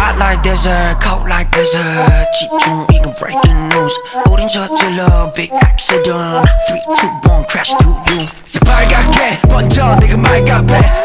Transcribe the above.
Hot like desert, cold like blizzard 집중 이건 breaking news. 우린 저질러 big accident. 3, 2, 1 crash through you. 새빨갛게 번져 내가 말갑해